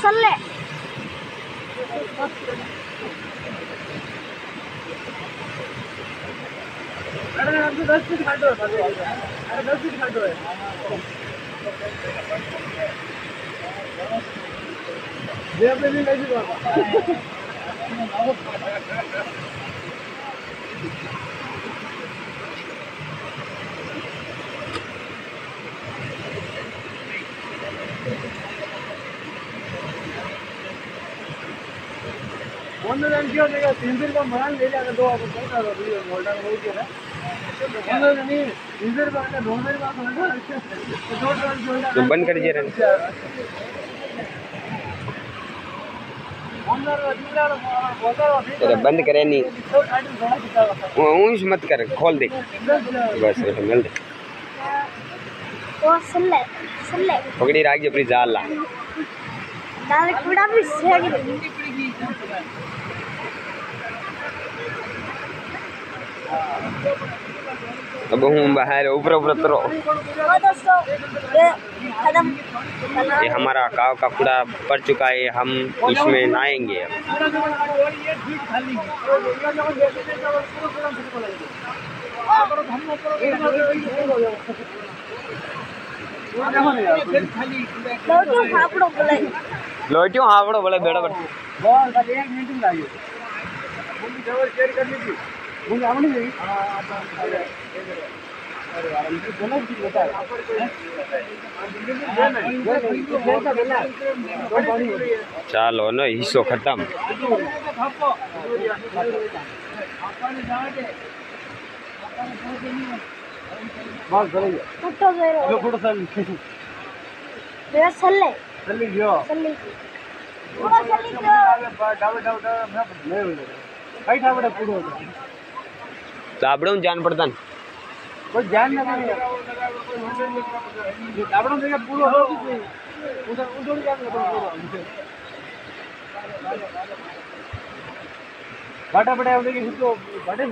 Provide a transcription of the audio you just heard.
ಸೊಲ್ಲೆ ಒಂದು ನನಗೆ ಈಗ ತಿಂದಿರ್ಬ ಮನೆ ಮೇಲೆ ಅದು ಮೋಲ್ಡರ್ ಹೋಗ್ತೀರ ಒಂದು ನೀ ತಿಂದಿರ್ಬಾಗ ನೋಡಿರ್ಬಾಗ तो बंद कर दीजिए रन तेरा बंद करे नहीं वो ऊँच मत कर खोल दे बस बेटा मिल दे ಓ ಸೊಲ್ಲೆ ಸೊಲ್ಲೆ पकड़ी राख अपनी जाल ला ನಾಳೆ ಕೂಡ ಮಿಸ್ ಆಗಿದೆ अब हूँ बाहर, ऊपर ऊपर, उतरो। ये हमारा काव का कूड़ा पड़ चुका है, हम इसमें नहाएँगे अब। લોટ્યો આવડો ભલે બેડો બેડો બસ ખાલી એક મિનિટ લાગ્યો મુંડી ચાલો નો હિસ્સો ખતમ બસ ભલે ફોટો સાહેબ चली गयो चली पूरा चली गयो डाबे डाबे डाबे मैं नहीं कई डाबे डाबे पूरा होता जान पड़ता कोई जान ना पड़े डाबड़ों जगह पूरा हो उधर उधर क्या करता पूरा बड़ा बड़ा तो बड़े